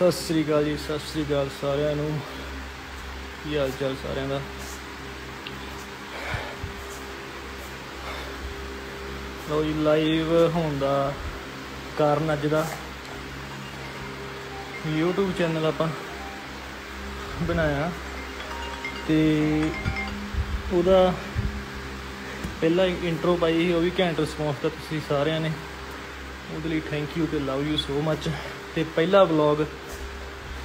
ਸਤਿ ਸ੍ਰੀ ਅਕਾਲ ਜੀ, ਸਤਿ ਸ੍ਰੀ ਅਕਾਲ ਸਾਰਿਆਂ ਨੂੰ। ਕੀ ਹਾਲ ਚਾਲ ਸਾਰਿਆਂ ਦਾ? ਲੋ ਜੀ ਲਾਈਵ ਹੋਣ ਦਾ ਕਾਰਨ ਅੱਜ ਦਾ। YouTube ਚੈਨਲ ਆਪਾਂ ਬਣਾਇਆ। ਤੇ ਉਹਦਾ ਪਹਿਲਾ ਇੰਟਰੋ ਪਾਈ ਸੀ, ਉਹ ਵੀ ਘੈਂਟ ਰਿਸਪੌਂਸ ਦਾ ਤੁਸੀਂ ਸਾਰਿਆਂ ਨੇ। ਉਹਦੇ ਲਈ ਥੈਂਕ ਯੂ ਤੇ ਲਵ ਯੂ ਸੋ ਮੱਚ ਤੇ ਪਹਿਲਾ ਵਲੌਗ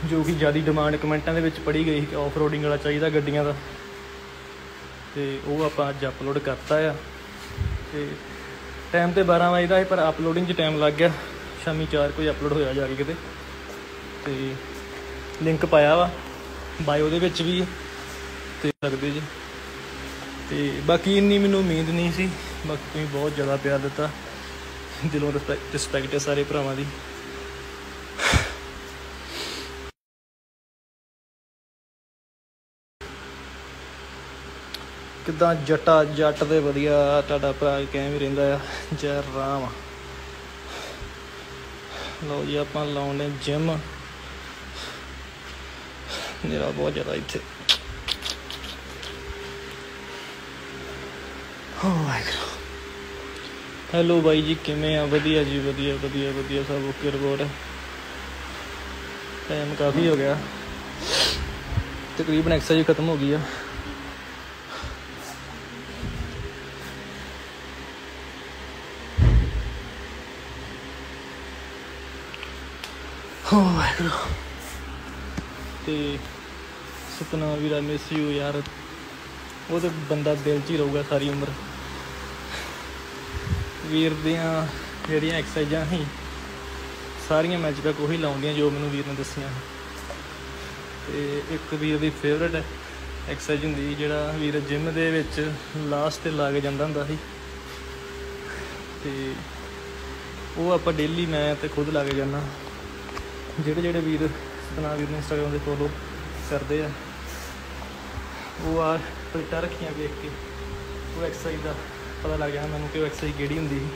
ਜੋ ਕਿ ਜ਼ਿਆਦਾ ਡਿਮਾਂਡ ਕਮੈਂਟਾਂ ਦੇ ਵਿੱਚ ਪੜੀ ਗਈ ਕਿ ਆਫ ਰੋਡਿੰਗ ਵਾਲਾ ਚਾਹੀਦਾ ਗੱਡੀਆਂ ਦਾ। ਤੇ ਉਹ ਆਪਾਂ ਅੱਜ ਅਪਲੋਡ ਕਰਤਾ ਆ। ਤੇ ਟਾਈਮ ਤੇ 12 ਵਜੇ ਦਾ ਸੀ, ਪਰ ਅਪਲੋਡਿੰਗ 'ਚ ਟਾਈਮ ਲੱਗ ਗਿਆ। ਸ਼ਾਮੀ 4 ਕੋਈ ਅਪਲੋਡ ਹੋਇਆ ਜਾ ਕੇ ਕਿਤੇ। ਤੇ ਲਿੰਕ ਪਾਇਆ ਵਾ ਬਾਇਓ ਦੇ ਵਿੱਚ ਵੀ। ਤੇ ਸਕਦੇ ਜੀ। ਤੇ ਬਾਕੀ ਇੰਨੀ ਮੈਨੂੰ ਉਮੀਦ ਨਹੀਂ ਸੀ। ਬਾਕੀ ਤੁਸੀਂ ਬਹੁਤ ਜ਼ਿਆਦਾ ਪਿਆਰ ਦਿੱਤਾ। ਦਿਲੋਂ ਰਿਸਪੈਕਟ ਹੈ ਸਾਰੇ ਭਰਾਵਾਂ ਦੀ। ਕਿਦਾਂ ਜੱਟਾ ਜੱਟ ਦੇ ਵਧੀਆ ਤੁਹਾਡਾ ਭਰਾ ਕਿਵੇਂ ਵੀ ਰਹਿੰਦਾ ਆ, ਜੈ ਰਾਮ। ਲਓ ਜੀ, ਆਪਾਂ ਲਾਉਣੇ ਜਿਮ। ਮੇਰਾ ਬਹੁਤ ਜ਼ਿਆਦਾ ਇੱਥੇ। ਓ ਮਾਈ ਗॉड ਹੈਲੋ ਬਾਈ ਜੀ, ਕਿਵੇਂ ਆ? ਵਧੀਆ ਜੀ, ਵਧੀਆ ਵਧੀਆ ਵਧੀਆ, ਸਭ ਓਕੇ ਰਿਪੋਰਟ। ਟਾਈਮ ਕਾਫੀ ਹੋ ਗਿਆ। ਤਕਰੀਬਨ ਐਕਸਰਸਾਈਜ਼ ਖਤਮ ਹੋ ਗਈ ਆ। ਓ ਮਾਈ ਤੇ ਸੁਪਨਾ ਵੀਰਾ ਮਿਸ ਯੂ ਯਾਰ। ਉਹ ਤਾਂ ਬੰਦਾ ਦਿਲ 'ਚ ਹੀ ਰਹੂਗਾ ਸਾਰੀ ਉਮਰ। ਵੀਰ ਦੀਆਂ ਜਿਹੜੀਆਂ ਐਕਸਰਸਾਈਜ਼ਾਂ ਸੀ, ਸਾਰੀਆਂ ਮੈਚ ਬੈਕ ਉਹੀ ਲਾਉਂਦੀਆਂ ਜੋ ਮੈਨੂੰ ਵੀਰ ਨੇ ਦੱਸੀਆਂ। ਤੇ ਇੱਕ ਵੀਰ ਦੀ ਫੇਵਰਟ ਐਕਸਰਸਾਈਜ਼ ਹੁੰਦੀ ਜਿਹੜਾ ਵੀਰ ਜਿਮ ਦੇ ਵਿੱਚ ਲਾਸਟ ਤੇ ਲਾ ਕੇ ਜਾਂਦਾ ਹੁੰਦਾ ਸੀ। ਤੇ ਉਹ ਆਪਾਂ ਡੇਲੀ ਮੈਂ ਤੇ ਖੁਦ ਲਾ ਕੇ ਜਾਂਦਾ। ਜਿਹੜੇ ਜਿਹੜੇ ਵੀਰ ਸਤਨਾ ਵੀਰ ਨੇ ਇੰਸਟਾਗ੍ਰਾਮ ਤੇ ਫੋਲੋ ਕਰਦੇ ਆ, ਉਹ ਆ ਪਲਟਾ ਰੱਖੀਆਂ ਵੇਖ ਕੇ, ਉਹ ਐਕਸਰਸਾਈਜ਼ ਦਾ ਪਤਾ ਲੱਗ ਗਿਆ ਮੈਨੂੰ ਕਿ ਉਹ ਐਕਸਰਸਾਈਜ਼ ਕਿਹੜੀ ਹੁੰਦੀ ਸੀ।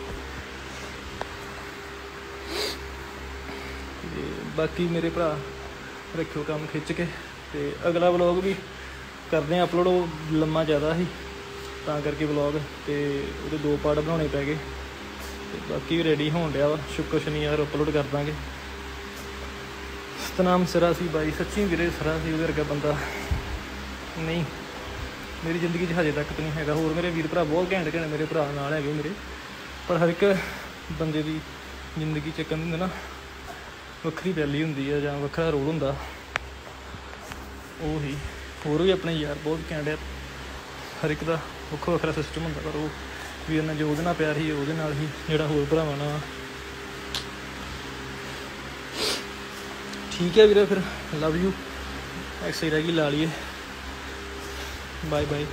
ਤੇ ਬਾਕੀ ਮੇਰੇ ਭਰਾ ਰੱਖਿਓ ਕੰਮ ਖਿੱਚ ਕੇ ਤੇ ਅਗਲਾ ਵਲੌਗ ਵੀ ਕਰਦੇ ਆ ਅਪਲੋਡ ਉਹ ਲੰਮਾ ਜ਼ਿਆਦਾ ਸੀ, ਤਾਂ ਕਰਕੇ ਵਲੌਗ ਤੇ ਉਹਦੇ ਦੋ ਪਾਰਟ ਬਣਾਉਣੇ ਪੈ ਗਏ। ਤੇ ਬਾਕੀ ਰੈਡੀ ਹੋਣ ਡਿਆ ਵਾ, ਸ਼ੁੱਕਰ ਸ਼ਨੀਵਾਰ ਅਪਲੋਡ ਕਰ ਦਾਂਗੇ। ਸਤਨਾਮ ਸਿਰਾ ਸੀ ਬਾਈ, ਸੱਚੀ ਵੀਰੇ ਸਿਰਾ ਸੀ ਉਹਦੇ ਵਰਗਾ ਬੰਦਾ। ਨਹੀਂ, ਮੇਰੀ ਜ਼ਿੰਦਗੀ 'ਚ ਹਜੇ ਤੱਕ ਤਾਂ ਨਹੀਂ ਹੈਗਾ। ਹੋਰ ਮੇਰੇ ਵੀਰ ਭਰਾ ਬਹੁਤ ਘੈਂਟ ਘੈਂਟ ਮੇਰੇ ਭਰਾ ਨਾਲ ਹੈਗੇ ਮੇਰੇ। ਪਰ ਹਰ ਇੱਕ ਬੰਦੇ ਦੀ ਜ਼ਿੰਦਗੀ 'ਚ ਕਹਿੰਦੇ ਹੁੰਦੇ ਨਾ, ਵੱਖਰੀ ਵੈਲੀ ਹੁੰਦੀ ਹੈ ਜਾਂ ਵੱਖਰਾ ਰੋਲ ਹੁੰਦਾ। ਉਹ ਹੀ ਹੋਰ ਵੀ ਆਪਣੇ ਯਾਰ ਬਹੁਤ ਘੈਂਟ ਆ। ਹਰ ਇੱਕ ਦਾ ਵੱਖੋ ਵੱਖਰਾ ਸਿਸਟਮ ਹੁੰਦਾ, ਪਰ ਉਹ ਵੀਰ ਨਾਲ ਜੋ ਉਹਦੇ ਨਾਲ ਪਿਆਰ ਹੀ ਉਹਦੇ ਨਾਲ ਹੀ ਜਿਹੜਾ ਹੋਰ ਭਰਾਵਾਂ ਨਾਲ ਠੀਕ ਹੈ ਵੀਰੇ ਫਿਰ ਲਵ ਯੂ ਐਕਸਰਸਾਈਜ਼ ਰਹਿ ਗਈ ਲਾ ਲਈਏ। Bye bye